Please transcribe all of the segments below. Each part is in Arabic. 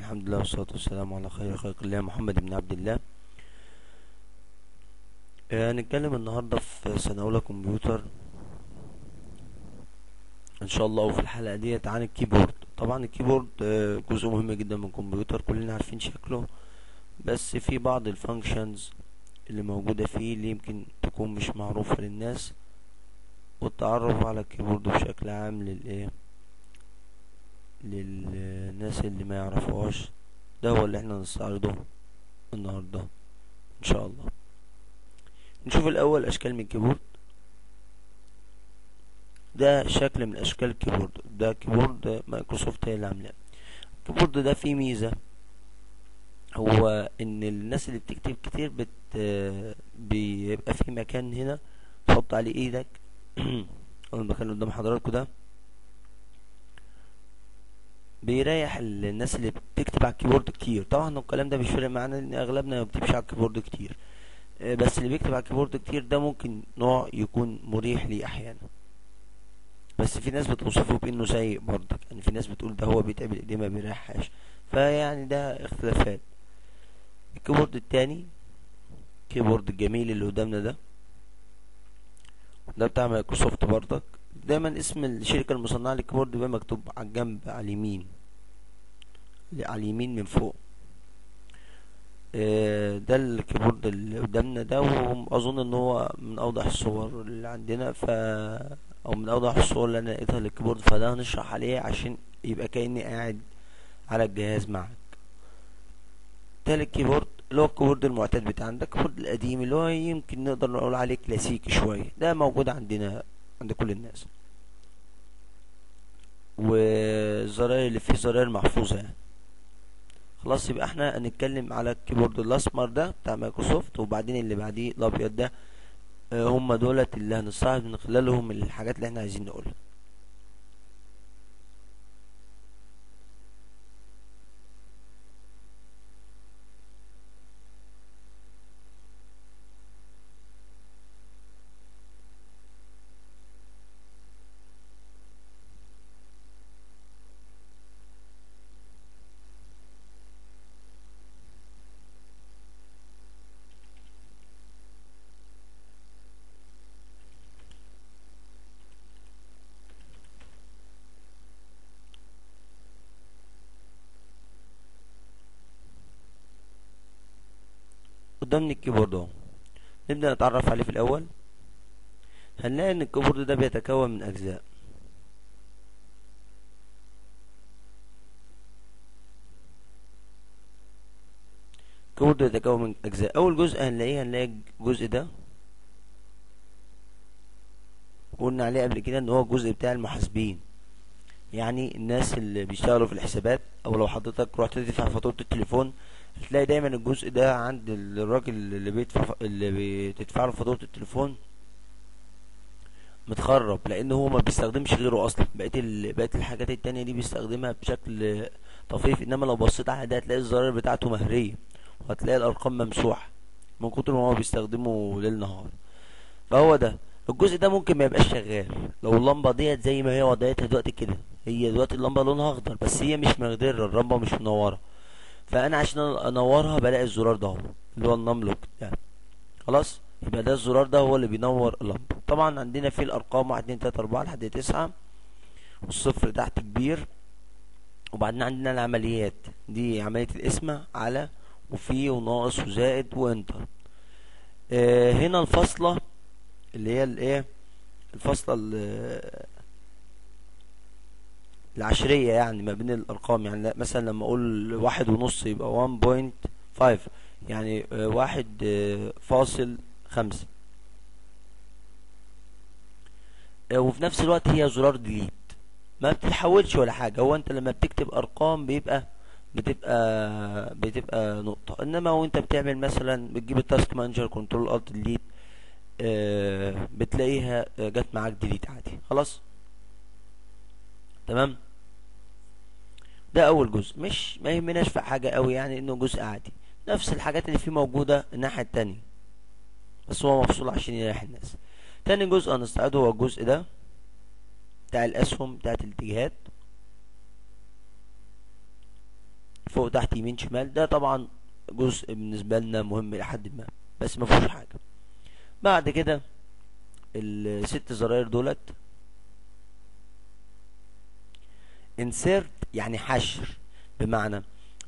الحمد لله والصلاة والسلام على خير خلق الله محمد بن عبد الله. آه، هنتكلم النهاردة في سنة أولى كمبيوتر. إن شاء الله وفي الحلقة ديت عن ال keyboard. طبعا ال keyboard آه، جزء مهم جدا من الكمبيوتر كلنا عارفين شكله. بس في بعض ال functions اللي موجودة فيه اللي يمكن تكون مش معروفة للناس والتعرف على ال keyboard بشكل عام للإيه؟ للناس اللي ما يعرفوهاش ده هو اللي إحنا نستعرضه النهاردة إن شاء الله. نشوف الأول أشكال من ال keyboard. ده شكل من أشكال ال keyboard. ده keyboard Microsoft هي اللي عاملاه. ال keyboard ده فيه ميزة. هو إن الناس اللي بتكتب كتير بت بيبقى في مكان هنا تحط عليه إيدك. المكان اللي قدام حضراتكم ده. بيريح الناس اللي بتكتب على ال keyboard كتير. طبعا الكلام ده مش فارق معانا لأن أغلبنا ما بيكتبش على ال keyboard كتير. آه، بس اللي بيكتب على ال keyboard كتير ده ممكن نوع يكون مريح ليه أحيانا. بس في ناس بتوصفه بإنه سيء برضك. يعني في ناس بتقول ده هو بيتعب إيديه ما بيريحهاش. فيعني ده اختلافات. ال keyboard التاني ال keyboard الجميل اللي قدامنا ده. ده بتاع مايكروسوفت برضك. دايما اسم الشركة المصنعة لل keyboard بيبقى مكتوب على الجنب على اليمين. على اليمين من فوق. آه، ده ال keyboard اللي قدامنا ده واظن إن هو من أوضح الصور اللي عندنا ف أو من أوضح الصور اللي أنا لقيتها لل keyboard فده هنشرح عليه عشان يبقى كأني قاعد على الجهاز معك تالت keyboard اللي هو ال keyboard المعتاد بتاعنا ده ال keyboard القديم اللي هو يمكن نقدر نقول عليه كلاسيكي شوية. ده موجود عندنا عند كل الناس. والزراير اللي فيه زراير محفوظة يعني خلاص يبقى إحنا هنتكلم على ال keyboard الأسمر ده بتاع مايكروسوفت وبعدين اللي بعديه الأبيض ده آه، هم دولت اللي هنستعرض من خلالهم الحاجات اللي إحنا عايزين نقولها. قدامنا ال keyboard. اهو نبدأ نتعرف عليه في الأول. هنلاقي إن ال keyboard ده بيتكون من أجزاء. ال keyboard يتكون من أجزاء. أول جزء هنلاقيه هنلاقي الجزء ده. قلنا عليه قبل كده إن هو الجزء بتاع المحاسبين. يعني الناس اللي بيشتغلوا في الحسابات أو لو حضرتك رحت تدفع فاتورة التليفون هتلاقي دايما الجزء ده عند الراجل اللي بيدفع اللي بتدفع له فاتورة التليفون متخرب لأن هو ما بيستخدمش غيره أصلا. بقيت ال... الحاجات التانية دي بيستخدمها بشكل طفيف إنما لو بصيت على ده هتلاقي الزراير بتاعته مهرية وهتلاقي الأرقام ممسوحة من كتر ما هو بيستخدمه ليل نهار. فهو ده. الجزء ده ممكن ما يبقاش شغال. لو اللمبة ديت زي ما هي وضعتها دلوقتي كده. هي دلوقتي اللمبة لونها أخضر بس هي مش مخضرة اللمبة مش منورة. فأنا عشان أنورها بلاقي الزرار ده هو اللي هو النام لوك ده. خلاص؟ يبقى ده الزرار ده هو اللي بينور اللمبة. طبعا عندنا فيه الأرقام واحد اتنين تلاتة أربعة لحد تسعة والصفر تحت كبير. وبعدين عندنا العمليات. دي عملية القسمه على وفي وناقص وزائد وإنتر. آه هنا الفاصلة اللي هي الإيه؟ الفاصلة ال- العشرية يعني ما بين الأرقام. يعني لا- مثلا لما أقول واحد ونص يبقى 1.5 يعني واحد آه، فاصل خمسة. آه، وفي نفس الوقت هي زرار delete ما بتتحولش ولا حاجة. هو أنت لما بتكتب أرقام بيبقى بتبقى بتبقى نقطة. إنما وأنت بتعمل مثلا بتجيب ال task manager control alt delete بتلاقيها آه، جت معاك ديليت عادي. خلاص؟ تمام؟ ده أول جزء. مش ما يهمناش في حاجة قوي يعني إنه جزء عادي. نفس الحاجات اللي فيه موجودة الناحية التانية. بس هو مفصول عشان يريح الناس. تاني جزء هنستعرضه هو الجزء ده بتاع الأسهم بتاعت الاتجاهات. فوق تحت يمين شمال. ده طبعا جزء بالنسبة لنا مهم لحد ما. بس ما فيهوش حاجة. بعد كده الست زراير دولت insert يعني حشر. بمعنى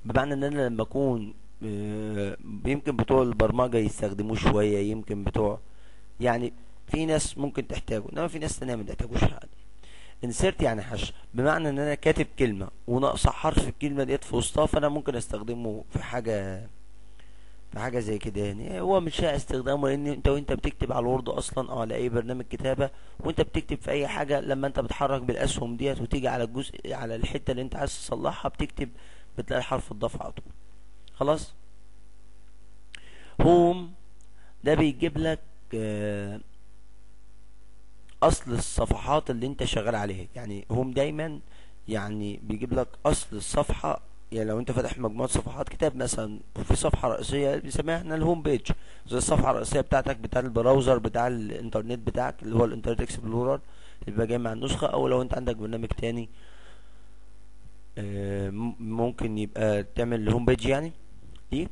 بمعنى إن أنا لما أكون آه، يمكن بتوع البرمجة يستخدموه شوية يمكن بتوع يعني في ناس ممكن تحتاجه إنما في ناس تانية ما تحتاجوش حاجة. insert يعني حشر. بمعنى إن أنا كاتب كلمة وناقص حرف الكلمة ديت في وسطها فأنا ممكن أستخدمه في حاجة في حاجة زي كده يعني. هو مش استخدامه لأن أنت وأنت بتكتب على الوورد أصلا أو على أي برنامج كتابة وأنت بتكتب في أي حاجة لما أنت بتحرك بالأسهم ديت وتيجي على الجزء على الحتة اللي أنت عايز تصلحها بتكتب بتلاقي الحرف اتضاف على طول. خلاص؟ هوم ده بيجيب لك آه، أصل الصفحات اللي أنت شغال عليها. يعني هوم دايما يعني بيجيب لك أصل الصفحة يعني لو انت فاتح مجموعة صفحات كتاب مثلا وفي صفحة رئيسية بنسميها إحنا ال home page زي الصفحة الرئيسية بتاعتك بتاع ال browser بتاع الانترنت بتاعك اللي هو ال Internet Explorer اللي بيبقى جاي مع النسخة أو لو انت عندك برنامج تاني آه، ممكن يبقى تعمل ال home page يعني دي.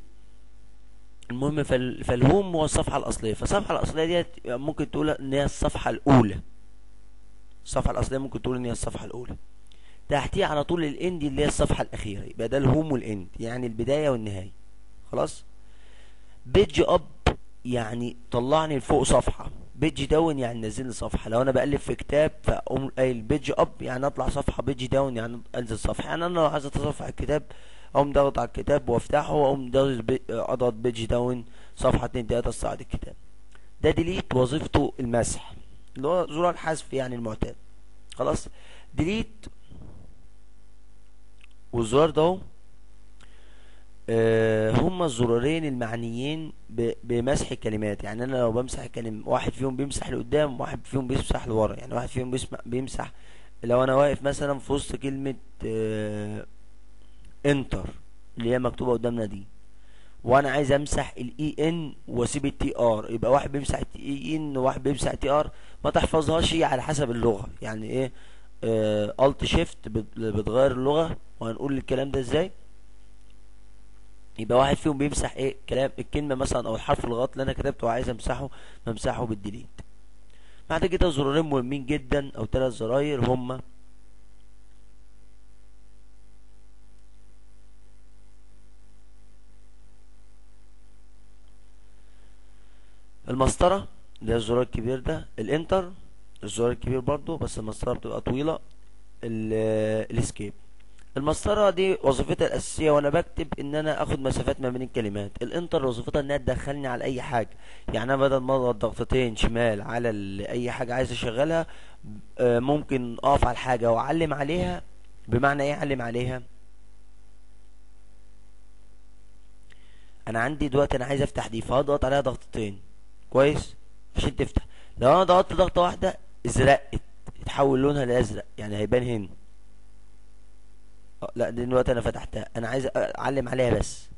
المهم فال... فال home هو الصفحة الأصلية. فالصفحة الأصلية ديت ممكن تقول إن هي الصفحة الأولى. الصفحة الأصلية ممكن تقول إن هي الصفحة الأولى. تحتيه على طول ال end اللي هي الصفحة الأخيرة يبقى ده ال home وال end يعني البداية والنهاية. خلاص؟ page up يعني طلعني لفوق صفحة. page down يعني نزل لي صفحة. لو أنا بألف في كتاب فأقوم قايل page up يعني أطلع صفحة page down يعني أنزل صفحة. يعني أنا لو عايز أتصفح الكتاب أقوم ضغط على الكتاب وأفتحه وأقوم أضغط page down صفحة اتنين تلاتة استعرض الكتاب. ده delete وظيفته المسح اللي هو زرار الحذف يعني المعتاد. خلاص؟ delete والزرار ده اهو، آه هما الزرارين المعنيين بمسح الكلمات. يعني أنا لو بمسح الكلمة واحد فيهم بيمسح لقدام واحد فيهم بيمسح لورا. يعني واحد فيهم بيمسح. لو أنا واقف مثلا في وسط كلمة آه enter اللي هي مكتوبة قدامنا دي وأنا عايز أمسح الـ N وأسيب الـ T R يبقى واحد بيمسح الـ T N وواحد بيمسح الـ T R ما تحفظهاش على حسب اللغة. يعني إيه؟ alt shift بتغير اللغة وهنقول الكلام ده إزاي؟ يبقى واحد فيهم بيمسح إيه؟ كلام الكلمة مثلا أو الحرف الغلط اللي أنا كتبته وعايز أمسحه بمسحه بال delete. بعد كده زرارين مهمين جدا أو ثلاث زراير هما المسطرة اللي هي الزرار الكبير ده الإنتر الزرار الكبير برضو بس المسطرة بتبقى طويلة ال- الإسكيب. المسطرة دي وظيفتها الأساسية وأنا بكتب إن أنا آخد مسافات ما بين الكلمات. الإنتر وظيفتها إنها تدخلني على أي حاجة. يعني أنا بدل ما أضغط ضغطتين شمال على أي حاجة عايز أشغلها آه، ممكن أقف على الحاجة وأعلم عليها. بمعنى إيه أعلم عليها؟ أنا عندي دلوقتي أنا عايز أفتح دي فهضغط عليها ضغطتين. كويس؟ عشان تفتح. لو أنا ضغطت ضغطة واحدة ازرقت اتحول لونها لأزرق. يعني هيبان هنا. آه، لا دلوقتي أنا فتحتها. أنا عايز أعلم عليها بس.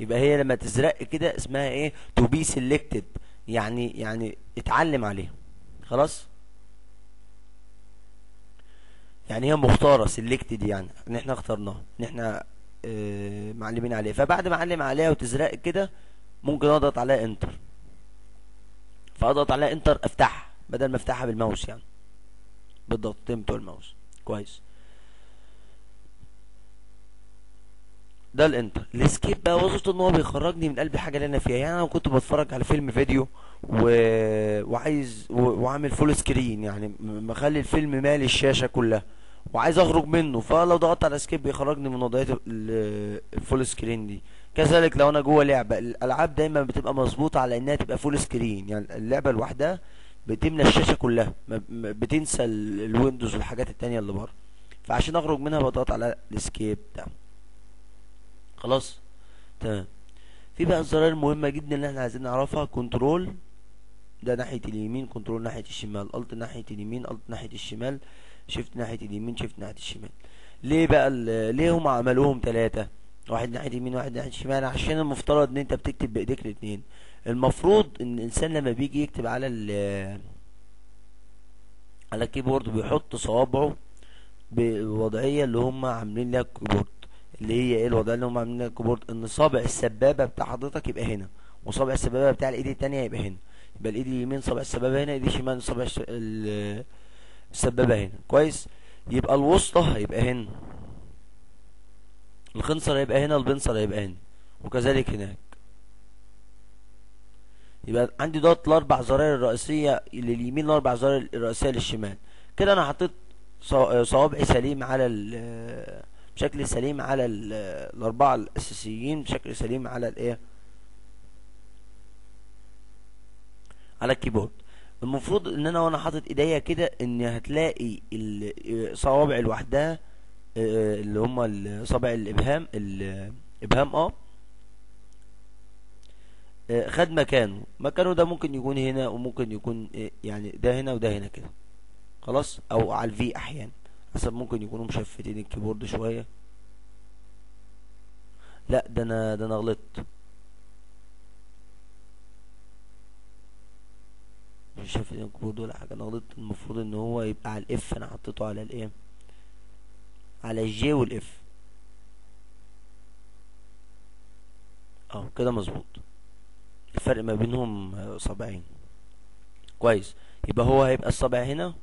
يبقى هي لما تزرق كده اسمها إيه؟ to be selected. يعني يعني اتعلم عليها. خلاص؟ يعني هي مختارة selected يعني. إن إحنا اخترناها. إن إحنا آه معلمين عليها. فبعد ما أعلم عليها وتزرق كده ممكن أضغط عليها enter فأضغط عليها enter أفتحها بدل ما أفتحها بالماوس يعني. بالضغطتين بتوع الماوس كويس. ده ال enter. ال escape بقى وظيفته إن هو بيخرجني من قلب الحاجة اللي أنا فيها. يعني أنا كنت بتفرج على فيلم فيديو و... وعايز و... وعامل full screen يعني مخلي الفيلم مالي الشاشة كلها. وعايز أخرج منه. فلو ضغطت على escape بيخرجني من وضعية ال- ال full screen دي. كذلك لو أنا جوه لعبة الألعاب دايما بتبقى مظبوطة على إنها تبقى full screen يعني اللعبة لوحدها بتملى الشاشة كلها. بتنسى ال- ال Windows والحاجات التانية اللي بره. فعشان أخرج منها بضغط على ال escape ده. خلاص. تمام. في بقى الزراير المهمة جدا اللي إحنا عايزين نعرفها control. ده ناحية اليمين control ناحية الشمال. alt ناحية اليمين alt ناحية الشمال. shift ناحية اليمين shift ناحية الشمال. ليه بقى ليه هم عملوهم ثلاثة واحد ناحية اليمين واحد ناحية الشمال. عشان المفترض إن أنت بتكتب بإيديك الاتنين. المفروض إن الإنسان لما بيجي يكتب على ال على ال keyboard بيحط صوابعه بالوضعية اللي هم عاملين لها ال keyboard. اللي هي إيه الوضع اللي هم عاملين ال keyboard إن صابع السبابة بتاع حضرتك يبقى هنا وصابع السبابة بتاع الإيد التانية يبقى هنا. يبقى الإيد اليمين صابع السبابة هنا ايد الشمال صابع السبابة هنا. كويس؟ يبقى الوسطى هيبقى هنا. الخنصر هيبقى هنا البنصر هيبقى هنا وكذلك هناك. يبقى عندي دوت الأربع زراير الرئيسية لليمين الأربع زراير الرئيسية للشمال. كده أنا حطيت صوا- صوابعي سليم على ال- بشكل سليم على ال- الأربعة الأساسيين بشكل سليم على الإيه؟ على ال keyboard. المفروض إن أنا وأنا حاطط إيديا كده إن هتلاقي صوابع لوحدها آه، اللي هما صابع الإبهام الابهام آه. آه، خد مكانه. مكانه ده ممكن يكون هنا وممكن يكون آه، يعني ده هنا وده هنا كده. خلاص؟ أو على ال V أحيانا. حسب ممكن يكونوا مشفتين ال keyboard شوية. لا ده أنا ده أنا غلطت. مش شايفين ال keyboard ولا حاجة. أنا غلطت. المفروض إن هو يبقى على ال F. أنا حطيته على ال A على ال G وال F آه كده مظبوط. الفرق ما بينهم صابعين كويس. يبقى هو هيبقى الصابع هنا.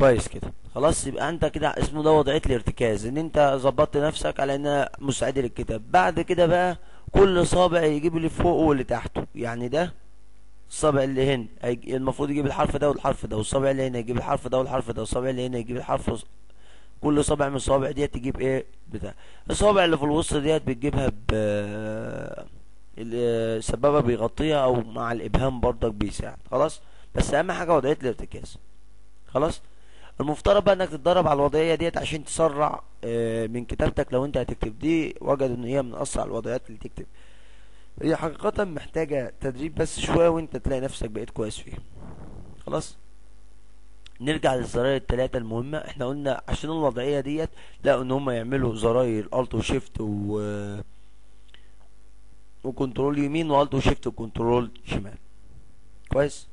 كويس كده. خلاص يبقى انت كده اسمه ده وضعيه الارتكاز ان انت ظبطت نفسك على انها مساعد للكتاب بعد كده بقى كل صابع يجيب اللي فوقه واللي تحته. يعني ده الصابع اللي هنا المفروض يجيب الحرف ده والحرف ده والصابع اللي هنا يجيب الحرف ده والحرف ده والصابع اللي هنا يجيب الحرف كل صابع من الصوابع ديت تجيب إيه؟ بتاع. الصوابع اللي في الوسط ديت بتجيبها ب ال- السبابة بيغطيها أو مع الإبهام برضك بيساعد. خلاص؟ بس أهم حاجة وضعية الارتكاز. خلاص؟ المفترض بقى إنك تتدرب على الوضعية ديت عشان تسرع آه، من كتابتك. لو أنت هتكتب دي وجدوا إن هي من أسرع الوضعيات اللي تكتب. هي حقيقة محتاجة تدريب بس شوية وأنت تلاقي نفسك بقيت كويس فيها. خلاص؟ نرجع للزراير التلاتة المهمة. إحنا قلنا عشان الوضعية ديت لقوا إن هم يعملوا زراير alt و shift و و control يمين و alt و shift و control شمال. كويس؟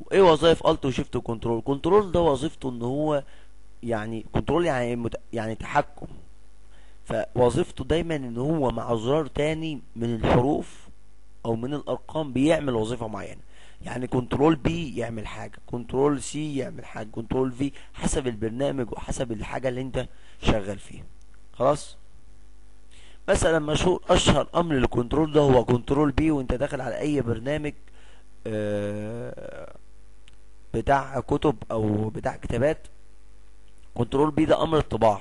وايه وظائف alt و shift و control control ده وظيفته ان هو يعني control يعني مت... يعني تحكم. فوظيفته دايما ان هو مع زرار تاني من الحروف أو من الارقام بيعمل وظيفة معينة. يعني control P يعمل حاجة control C يعمل حاجة control V حسب البرنامج وحسب الحاجة اللي انت شغال فيها. خلاص؟ مثلا مشهور أشهر أمر لل control ده هو control P وانت داخل على أي برنامج آه، بتاع كتب أو بتاع كتابات control P ده أمر الطباعة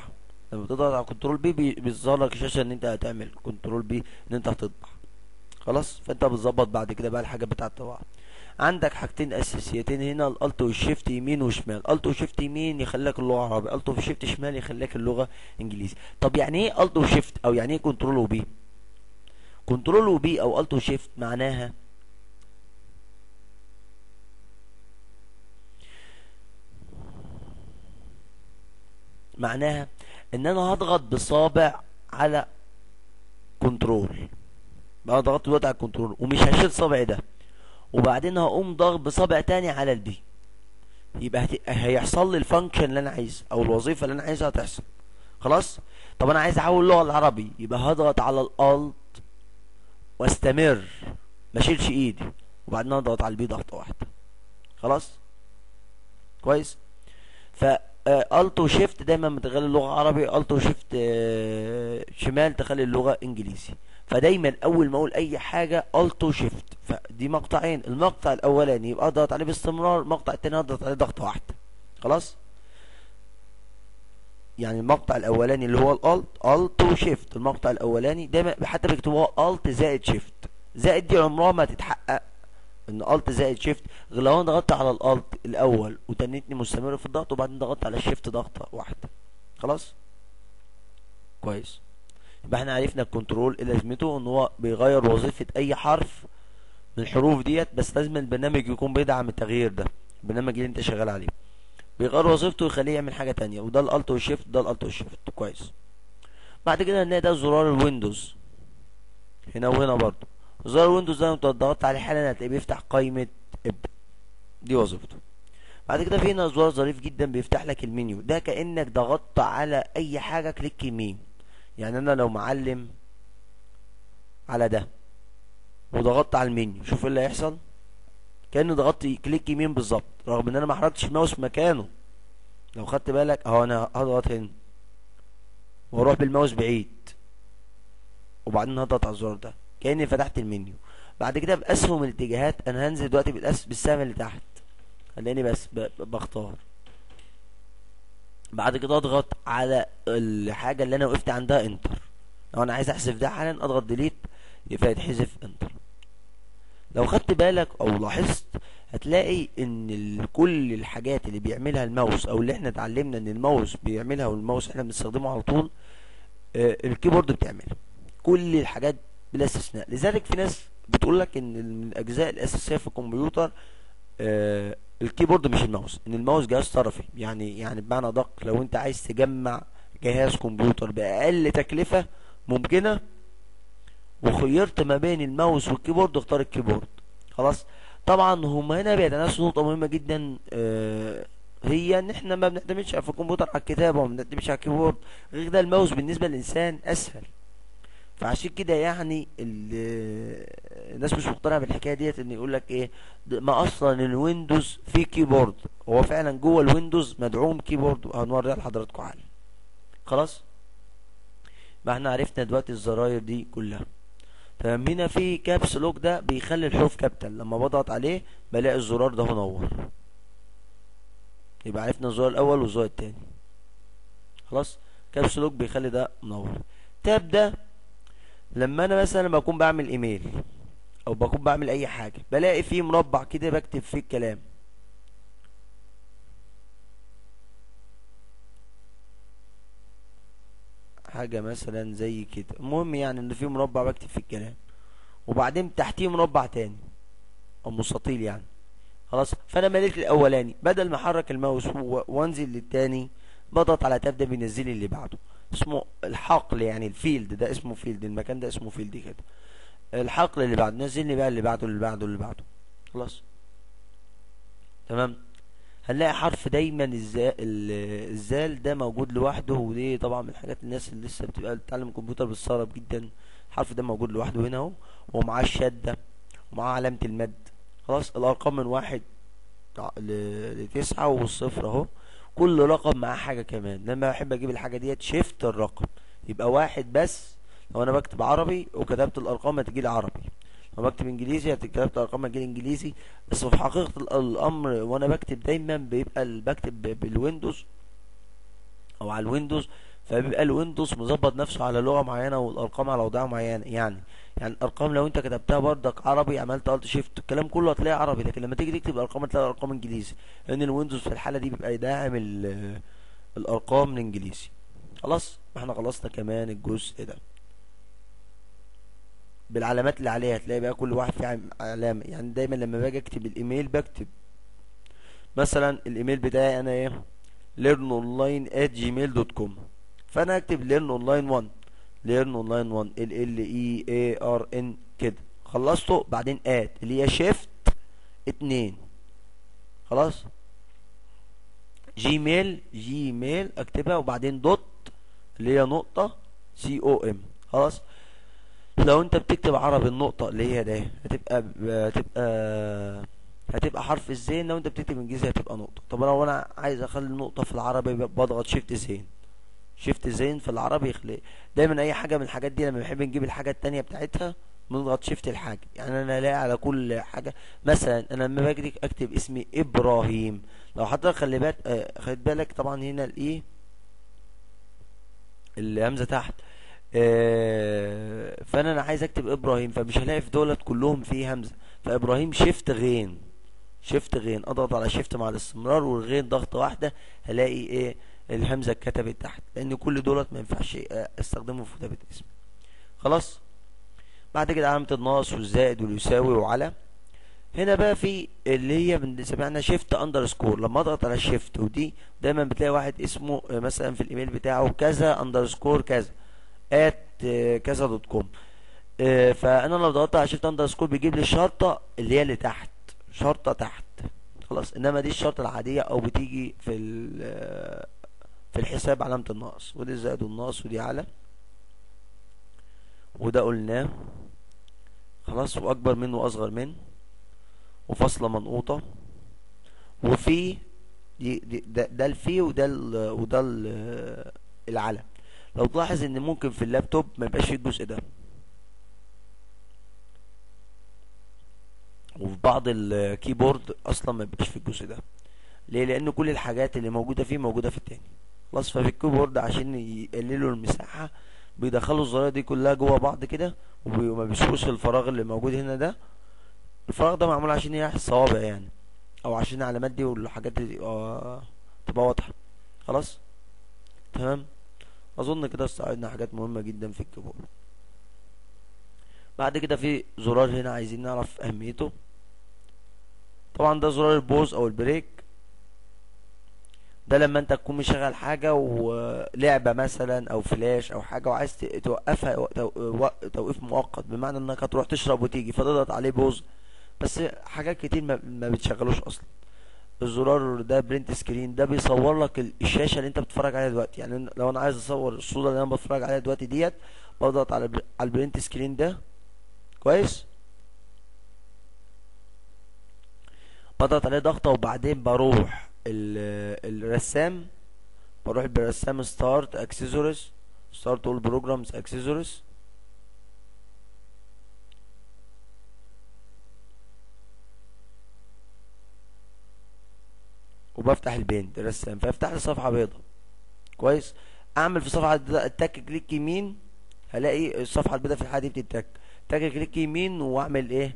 لما تضغط على control P بي- بيظهر لك شاشة إن أنت هتعمل control P إن أنت هتطبع. خلاص؟ فأنت بتظبط بعد كده بقى الحاجات بتاعة الطباعة عندك حاجتين أساسيتين هنا ال alt وال shift يمين وشمال ال alt و shift يمين يخليك اللغة عربي alt و shift شمال يخليك اللغة إنجليزي. طب يعني إيه alt و shift أو يعني إيه control و P control و P أو alt و shift معناها معناها إن أنا هضغط بصابع على control. بقى ضغطت دلوقتي على ال control ومش هشيل صابعي ده. وبعدين هقوم ضغط بصابع تاني على ال P. يبقى. هيحصل لي ال function اللي أنا عايزها أو الوظيفة اللي أنا عايزها هتحصل. خلاص؟ طب أنا عايز أحول اللغة العربي. يبقى هضغط على ال alt واستمر. ما أشيلش إيدي. وبعدين أضغط على ال P ضغطة واحدة. خلاص؟ كويس؟ ف alt و shift دايما بتخلي اللغة عربي alt و shift آه، شمال تخلي اللغة إنجليزي. فدايما أول ما أقول أي حاجة alt و shift فدي مقطعين. المقطع الأولاني يبقى اضغط عليه باستمرار. المقطع التاني اضغط عليه ضغطه واحدة خلاص؟ يعني المقطع الأولاني اللي هو ال alt alt و shift المقطع الأولاني دايما حتى بيكتبوها alt زائد shift زائد دي عمرها ما تتحقق. ان alt زائد shift غير لو أنا ضغطت على ال alt الأول وتنيتني مستمر في الضغط وبعدين ضغطت على ال shift ضغطة واحدة. خلاص؟ كويس. يبقى إحنا عرفنا ال control إيه لازمته إن هو بيغير وظيفة أي حرف من الحروف ديت بس لازم البرنامج يكون بيدعم التغيير ده البرنامج اللي انت شغال عليه. بيغير وظيفته ويخليه يعمل حاجة تانية وده ال alt وال shift ده ال alt وال shift كويس. بعد كده هنلاقي ده زرار الـ Windows. هنا وهنا برضو. زرار الـ Windows ده انت ضغطت عليه حالا هتلاقيه بيفتح قائمة إب. دي وظيفته. بعد كده في هنا زرار ظريف جدا بيفتح لك المنيو. ده كأنك ضغطت على أي حاجة click يمين. يعني أنا لو معلم على ده وضغطت على المنيو شوف إيه اللي هيحصل. كأني ضغطت click يمين بالظبط رغم إن أنا ما حركتش الماوس مكانه. لو خدت بالك أهو أنا هضغط هنا. وأروح بالماوس بعيد. وبعدين هضغط على الزرار ده. كأني فتحت المنيو. بعد كده بأسهم الاتجاهات. أنا هنزل دلوقتي بالسهم اللي تحت. خليني بس. بختار. بعد كده أضغط على الحاجة اللي أنا وقفت عندها enter لو أنا عايز أحذف ده حالا أضغط delete فيتحذف enter لو خدت بالك أو لاحظت هتلاقي إن كل الحاجات اللي بيعملها الماوس أو اللي إحنا اتعلمنا إن الماوس بيعملها والماوس إحنا بنستخدمه على طول آه الـ keyboard بتعملها كل الحاجات بلا استثناء. لذلك في ناس بتقول لك إن من الأجزاء الأساسية في الكمبيوتر آه الـ keyboard مش الماوس. إن الماوس جهاز طرفي. يعني يعني بمعنى دق لو أنت عايز تجمع جهاز كمبيوتر بأقل تكلفة ممكنة وخيرت ما بين الـ mouse والـ keyboard اختار الـ keyboard. خلاص؟ طبعا هم هنا بيتناسوا نقطة مهمة جدا آه هي إن إحنا ما بنعتمدش في الكمبيوتر على الكتابة وما بنعتمدش على الـ keyboard. غير ده الماوس بالنسبة للإنسان أسهل. فعشان كده يعني الناس مش مقتنعة بالحكاية ديت إن يقول لك إيه ما أصلا الـ Windows فيه keyboard. هو فعلا جوه الـ Windows مدعوم keyboard. وهنوريها لحضراتكم حالا خلاص؟ ما إحنا عرفنا دلوقتي الزراير دي كلها. تمام هنا في caps lock ده بيخلي الحروف capital لما بضغط عليه بلاقي الزرار ده منور. يبقى عرفنا الزرار الأول والزرار التاني. خلاص؟ caps lock بيخلي ده منور. tab ده لما أنا مثلا بكون بعمل إيميل أو بكون بعمل أي حاجة بلاقي فيه مربع كده بكتب فيه الكلام. حاجة مثلا زي كده. المهم يعني ان في مربع بكتب فيه الكلام. وبعدين تحتيه مربع تاني أو مستطيل يعني. خلاص؟ فأنا مليت الأولاني. بدل ما أحرك الماوس وأنزل للتاني بضغط على tab ده بينزل لي اللي بعده. اسمه الحقل يعني الـ field ده اسمه field المكان ده اسمه field كده. الحقل اللي بعده نزل لي بقى اللي بعده اللي بعده اللي بعده. خلاص؟ تمام؟ هنلاقي حرف دايما الذال الزال ده موجود لوحده ودي طبعا من الحاجات الناس اللي لسه بتبقى بتتعلم الكمبيوتر بتستغرب جدا. الحرف ده موجود لوحده هنا أهو ومعاه الشده ومعاه علامة المد. خلاص؟ الأرقام من واحد لتسعة والصفر أهو. كل رقم معاه حاجة كمان. لما بحب أجيب الحاجة ديت شيفت الرقم. يبقى واحد بس. لو أنا بكتب عربي وكتبت الأرقام هتجي لي عربي. لو بكتب إنجليزي كتبت الأرقام هتجي لي إنجليزي. بس في حقيقة الأمر وأنا بكتب دايما بيبقى بكتب بالـ Windows أو على الـ Windows فبيبقى الـ Windows مظبط نفسه على لغة معينة والأرقام على وضع معين. يعني يعني الأرقام لو أنت كتبتها بردك عربي عملت alt shift الكلام كله هتلاقيه عربي. لكن لما تيجي تكتب الأرقام هتلاقي الأرقام إنجليزي. لأن الـ Windows في الحالة دي بيبقى داعم الأرقام الإنجليزي. خلاص؟ إحنا خلصنا كمان الجزء ده. بالعلامات اللي عليها هتلاقي بقى كل واحد فيه علامة. يعني دايما لما باجي أكتب الإيميل بكتب مثلا الإيميل بتاعي أنا إيه؟ learnonline@gmail.com فانا اكتب learnonline 1 learnonline 1 L L E A R N كده. خلصته بعدين at اللي هي shift اتنين. خلاص؟ Gmail Gmail اكتبها وبعدين dot اللي هي نقطة C O M خلاص؟ لو انت بتكتب عربي النقطة اللي هي ده هتبقى هتبقى هتبقى حرف الزين. لو انت بتكتب انجليزي هتبقى نقطة. طب لو أنا عايز اخلي النقطة في العربي بضغط shift زين. shift زين في العربي يخلي دايما أي حاجة من الحاجات دي لما بنحب نجيب الحاجة التانية بتاعتها بنضغط shift الحاجة. يعني أنا الاقي على كل حاجة. مثلا أنا لما باجي أكتب اسمي إبراهيم. لو حضرتك خلي بالك آه خد بالك طبعا هنا الإيه؟ الهمزة تحت. آه فأنا أنا عايز أكتب إبراهيم فمش هلاقي في دولت كلهم فيه همزة. فإبراهيم شيفت غين. شيفت غين. أضغط على شيفت مع الاستمرار والغين ضغطة واحدة هلاقي إيه؟ الهمزة اتكتبت تحت لأن كل دولت ما ينفعش استخدمه في كتابة اسم خلاص؟ بعد كده علامة الناقص والزائد واليساوي وعلى. هنا بقى في اللي هي بنسميها shift underscore لما اضغط على الـ shift ودي دايما بتلاقي واحد اسمه مثلا في الإيميل بتاعه كذا underscore كذا at كذا dot com فأنا لو ضغطت على shift underscore بيجيب لي الشرطة اللي هي اللي تحت شرطة تحت. خلاص؟ إنما دي الشرط العادية أو بتيجي في في الحساب علامة الناقص ودي زائد والناقص ودي على وده قلناه. خلاص وأكبر منه وأصغر منه وفاصلة منقوطة. وفي دي ده, ده الفي وده ال وده ال العلى لو تلاحظ إن ممكن في اللابتوب ما يبقاش فيه الجزء ده. وفي بعض الكيبورد أصلا ما يبقاش فيه الجزء ده. ليه؟ لأن كل الحاجات اللي موجودة فيه موجودة في التاني. خلاص ففي الـ keyboard عشان يقللوا المساحة. بيدخلوا الزراير دي كلها جوه بعض كده وما بيسيبوش الفراغ اللي موجود هنا ده. الفراغ ده معمول عشان يريح الصوابع يعني أو عشان العلامات دي والحاجات دي آه تبقى واضحة. خلاص؟ تمام؟ أظن كده استعرضنا حاجات مهمة جدا في الـ keyboard بعد كده في زرار هنا عايزين نعرف أهميته. طبعا ده زرار الـ pause أو الـ break. ده لما انت تكون مشغل حاجة ولعبة مثلا أو فلاش أو حاجة وعايز توقفها توقيف مؤقت بمعنى إنك هتروح تشرب وتيجي فتضغط عليه pause. بس حاجات كتير ما, بتشغلوش أصلا. الزرار ده print screen ده بيصور لك ال- الشاشة اللي انت بتتفرج عليها دلوقتي. يعني لو أنا عايز أصور الصورة اللي أنا بتفرج عليها دلوقتي ديت بضغط على على الـ print screen ده. كويس؟ بضغط عليه ضغطة وبعدين بروح. الرسام بروح بالرسام start accessories start all programs accessories وبفتح ال paint الرسام. فيفتح لي صفحة بيضاء كويس؟ أعمل في صفحة ده- اتك click يمين هلاقي الصفحة البيضاء في الحالة دي بتتك تك click يمين وأعمل إيه؟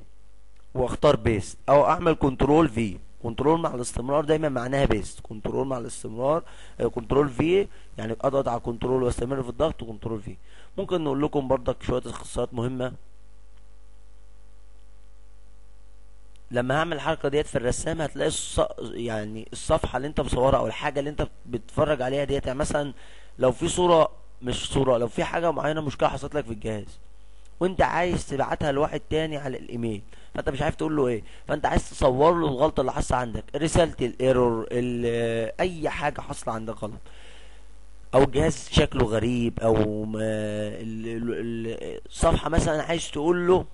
وأختار paste أو أعمل control V control مع الاستمرار دايما معناها paste control مع الاستمرار control V يعني أضغط على control واستمر في الضغط و control V ممكن نقول لكم برضك شوية اختصارات مهمة. لما هعمل الحركة ديت في الرسام هتلاقي الص... يعني الصفحة اللي انت مصورها أو الحاجة اللي انت بتتفرج عليها ديت يعني مثلا لو في صورة مش صورة لو في حاجة معينة مشكلة حصلت لك في الجهاز. وانت عايز تبعتها لواحد تاني على الإيميل. فأنت مش عارف تقول له إيه. فأنت عايز تصور له الغلطة اللي حصل عندك. رسالة الإيرور ال- أي حاجة حصل عندك غلط. أو الجهاز شكله غريب أو الصفحه مثلا عايز تقول له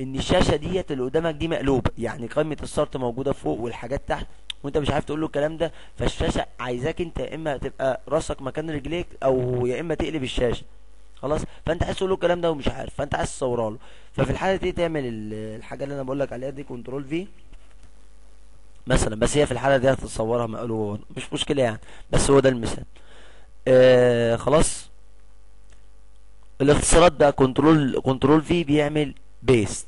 إن الشاشة ديت اللي قدامك دي مقلوبة. يعني قائمه السارت موجودة فوق والحاجات تحت وأنت مش عارف تقول له الكلام ده. فالشاشة عايزاك أنت يا إما تبقى راسك مكان رجليك أو يا إما تقلب الشاشة. خلاص؟ فانت عايز تقول له الكلام ده ومش عارف فانت عايز تصورها له. ففي الحالة دي تعمل ال- الحاجة اللي أنا بقول لك عليها دي control V مثلا بس هي في الحالة دي هتتصورها مقلوبه مش مشكلة يعني بس هو ده المثال. آه خلاص؟ الاختصارات بقى control control V بيعمل paste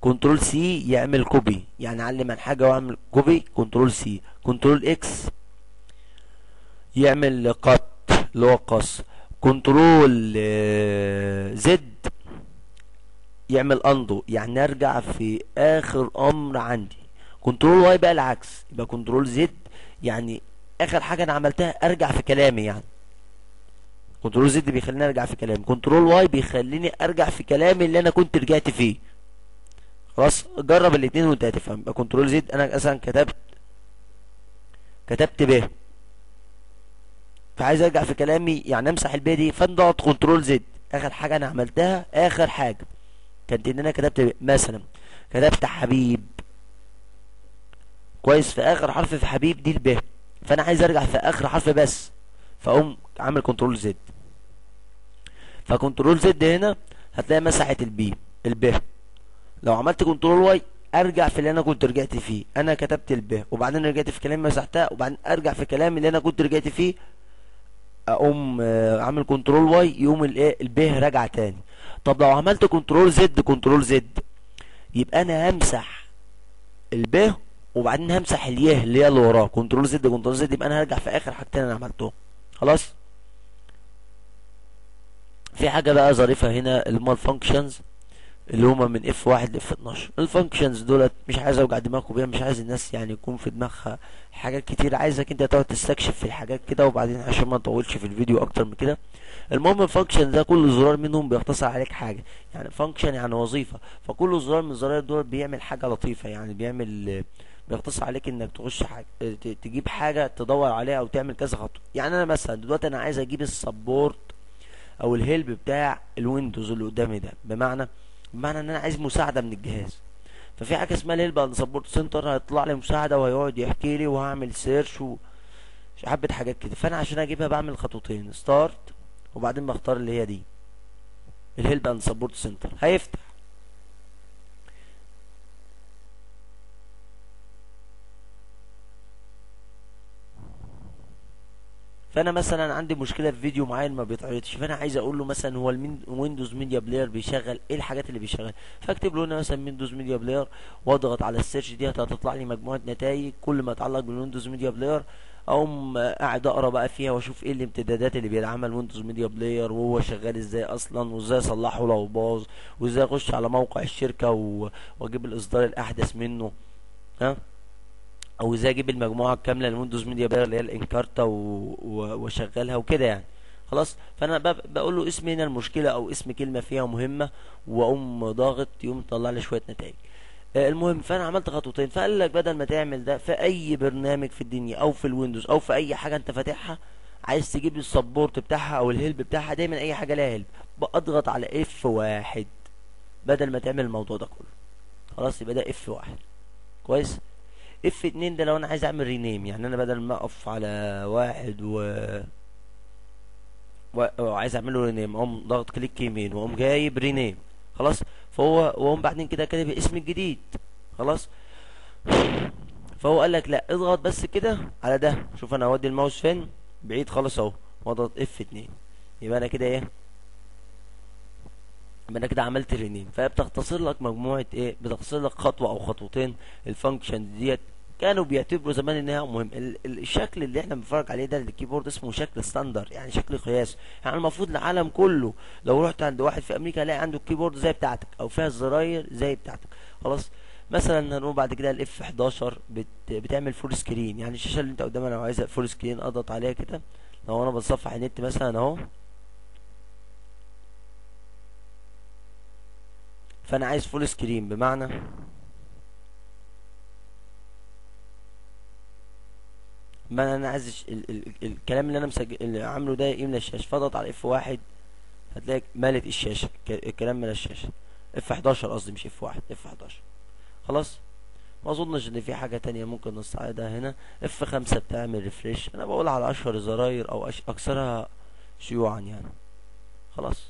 control C يعمل copy يعني علم عن حاجة وأعمل copy control C control X يعمل cut اللي هو قص. control Z يعمل undo يعني أرجع في آخر أمر عندي. control Y بقى العكس. يبقى control Z يعني آخر حاجة أنا عملتها أرجع في كلامي يعني. control Z بيخليني أرجع في كلامي. control Y بيخليني أرجع في كلامي اللي أنا كنت رجعت فيه. خلاص جرب الاثنين وأنت هتفهم. يبقى control Z أنا مثلا كتبت كتبت ب فعايز ارجع في كلامي يعني امسح الب دي فاضغط control Z. اخر حاجة أنا عملتها اخر حاجة كانت ان أنا كتبت. مثلا كتبت حبيب. كويس في اخر حرف في حبيب دي الب. فانا عايز ارجع في اخر حرف بس. فاقوم عامل control Z. ف control Z هنا هتلاقي مسحت البي الب. لو عملت control Y ارجع في اللي أنا كنت رجعت فيه. أنا كتبت الب وبعدين رجعت في كلامي مسحتها وبعدين ارجع في كلامي اللي أنا كنت رجعت فيه. اقوم آه، عامل control Y يقوم الايه الب راجع تاني. طب لو عملت control Z control Z يبقى أنا همسح الب وبعدين همسح الي اللي هي اللي وراه. control Z control Z يبقى أنا هرجع في آخر حاجتين أنا عملتهم. خلاص؟ في حاجة بقى ظريفة هنا اللي هما ال functions اللي هما من F واحد ل F 12 ال functions دولت مش عايز أوجع دماغكم بيها مش عايز الناس يعني يكون في دماغها حاجات كتير. عايزك انت تقعد تستكشف في الحاجات كده وبعدين عشان ما نطولش في الفيديو أكتر من كده. المهم ال function ده كل زرار منهم بيختصر عليك حاجة. يعني function يعني وظيفة. فكل زرار من الزراير دول بيعمل حاجة لطيفة. يعني بيعمل بيختصر عليك إنك تخش حاجة تجيب حاجة تدور عليها أو تعمل كذا خطوة. يعني أنا مثلا دلوقتي أنا عايز أجيب ال support أو ال help بتاع ال Windows اللي قدامي ده. بمعنى بمعنى إن أنا عايز مساعدة من الجهاز. ففي حاجة اسمها ال help and support center هيطلع لي مساعدة وهيقعد يحكي لي وهعمل search و حبة حاجات كده. فأنا عشان أجيبها بعمل خطوتين start وبعدين بختار اللي هي دي ال help and support center هيفتح. فأنا مثلا عندي مشكلة في فيديو معين ما بيتعرضش فأنا عايز أقول له مثلا هو ال Windows Media Player بيشغل إيه الحاجات اللي بيشغل؟ فأكتب له هنا مثلا Windows Media Player واضغط على ال search ديت هتطلع لي مجموعة نتائج كل ما يتعلق بال Windows Media Player أقوم قاعد أقرأ بقى فيها وأشوف إيه الامتدادات اللي بيدعمها ال Windows Media Player وهو شغال إزاي أصلا وإزاي أصلحه لو باظ وإزاي أخش على موقع الشركة وأجيب الإصدار الأحدث منه. ها؟ أو إزاي أجيب المجموعة الكاملة لل Windows Media Player اللي هي ال Encarta واشغلها وكده يعني. خلاص؟ فأنا بقول له اسم هنا المشكلة أو اسم كلمة فيها مهمة وأقوم ضاغط يقوم طلع لي شوية نتائج. آه، المهم فأنا عملت خطوتين. فقال لك بدل ما تعمل ده في أي برنامج في الدنيا أو في ال Windows أو في أي حاجة أنت فاتحها عايز تجيب ال support بتاعها أو ال help بتاعها دايما أي حاجة لها help. بضغط على F واحد بدل ما تعمل الموضوع ده كله. خلاص؟ يبقى ده F واحد. كويس؟ F اتنين ده لو أنا عايز اعمل rename يعني أنا بدل ما أقف على واحد و وعايز أعمله rename أقوم ضغط click يمين وأقوم جايب rename خلاص؟ فهو وأقوم بعدين كده كاتب اسم الجديد خلاص؟ فهو قال لك لا اضغط بس كده على ده. شوف أنا اودي الماوس فين؟ بعيد خالص أهو واضغط F اتنين. يبقى أنا كده إيه؟ يبقى أنا كده عملت rename. بتختصر لك مجموعة إيه؟ بتختصر لك خطوة أو خطوتين ال function ديت. كانوا بيعتبروا زمان إنها مهم. ال- ال- الشكل اللي إحنا بنتفرج عليه ده ال keyboard اسمه شكل standard يعني شكل قياسي يعني المفروض العالم كله لو رحت عند واحد في أمريكا هلاقي عنده ال keyboard زي بتاعتك أو فيها الزراير زي بتاعتك. خلاص؟ مثلا هنقول بعد كده ال F 11 بت بتعمل full screen يعني الشاشة اللي أنت قدامها لو عايزها full screen أضغط عليها كده. لو أنا بتصفح النت مثلا أهو. فأنا عايز full screen بمعنى ما أنا عايز ال ال ال الكلام اللي أنا مسجل اللي عامله ده يملى الشاشه فاضغط على F واحد. هتلاقي مالت الشاشة الكلام ملا الشاشة. F 11 قصدي مش F واحد F 11 خلاص؟ ما أظنش إن في حاجة تانية ممكن نستعيدها هنا. F 5 بتعمل refresh أنا بقول على أشهر الزراير أو أكثرها شيوعا يعني. خلاص.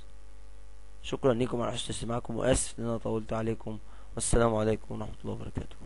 شكرا لكم على حسن استماعكم وآسف إن أنا طولت عليكم. والسلام عليكم ورحمة الله وبركاته.